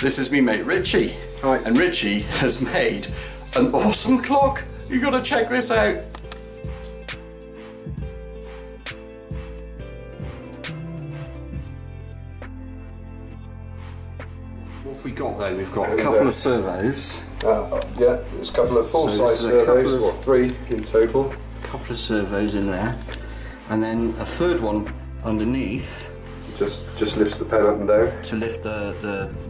This is me mate Richie. Right. And Richie has made an awesome clock. You gotta check this out. What have we got then? We've got a couple of servos, Uh, yeah, there's a couple of full So size this is a servos, of- or three in total. a couple of servos in there, and then a third one underneath Just just lifts the pen up and down. to lift the, the,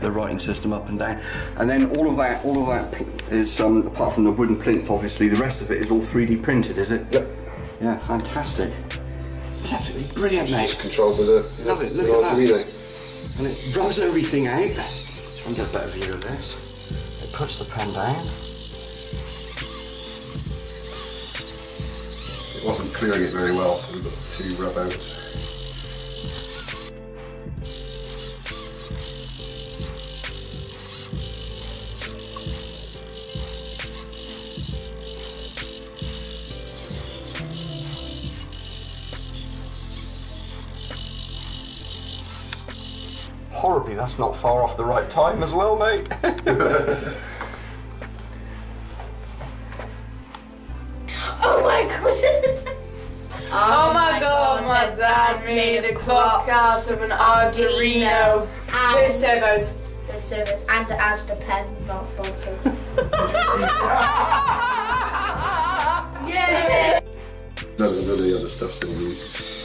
the, writing system up and down. And then all of that, all of that is um, apart from the wooden plinth, obviously, the rest of it is all 3D printed, is it? Yep. Yeah, fantastic. It's absolutely brilliant, mate. It's controlled with a Love it, look at that. And it rubs everything out. Let's try and get a better view of this. It puts the pen down. It wasn't clearing it very well, so we got two rub outs. Horribly, that's not far off the right time as well, mate. Oh my gosh! Oh, oh my god, my dad made a clock out of an Arduino. And Those servos. the servos and the Asda pen, not sponsored. Yay! None of, none the other stuff's in use.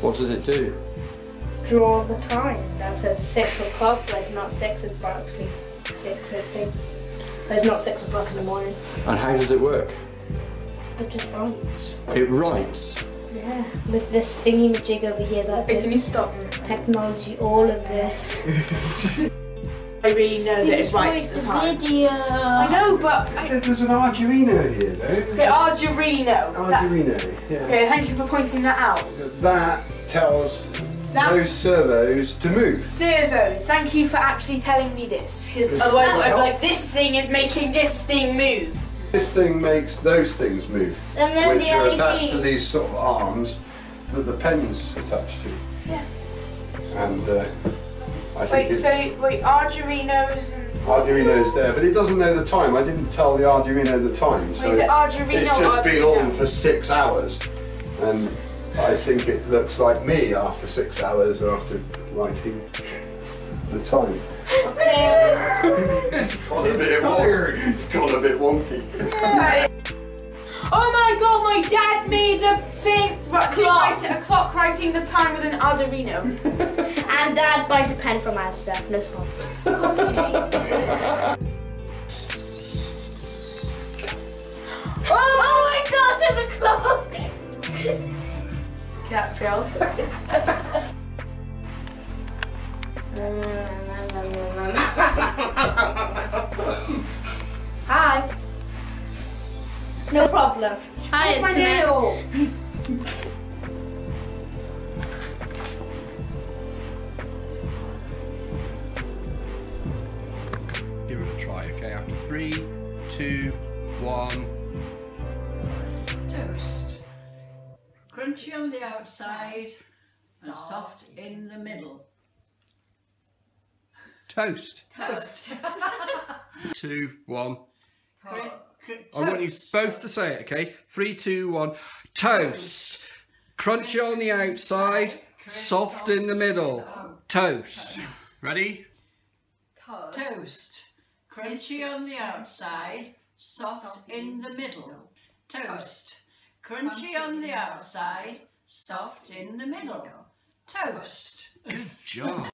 What does it do? Draw the time. That says six o'clock, but it's not six o'clock actually. Six or six. But it's not six o'clock in the morning. And how does it work? It just rhymes. It writes. Yeah. With this thingy jig over here that Wait, can you stop? technology, all of this. I really know that it writes the time. Video. I know, but I, There's an Arduino here, though. the Arduino. That, Arduino. Yeah. okay, thank you for pointing that out. That tells That- those servos to move. Servos, thank you for actually telling me this, because otherwise I'd be like, this thing is making this thing move. This thing makes those things move, And then which the are attached to these sort of arms that the pen's attached to. Yeah. And uh, I think Wait, it's so, wait, Arduinos and... Arduino's there, but it doesn't know the time. I didn't tell the Arduino the time, so Wait, is it Arduino it's just been on for six hours, and I think it looks like me after six hours after writing the time. it's got a bit tired. It's got a bit wonky. Oh my god, my dad made a thing, right, thing Clock. writing, a clock writing the time with an Arduino. And Dad buy the pen from Asda. No sponsor. oh my gosh, there's a clock! that feels. Hi. No problem. Hi, it's nail. Three, two, one. Toast. Crunchy on the outside and soft in the middle. Toast. Toast. Two, one. Cr- cr- I want you both to say it, okay? Three, two, one. Toast. Crunchy on the outside, soft in the middle. Toast. Ready? Toast. Crunchy on the outside, soft in the middle. Toast. Crunchy on the outside, soft in the middle. Toast. Good job.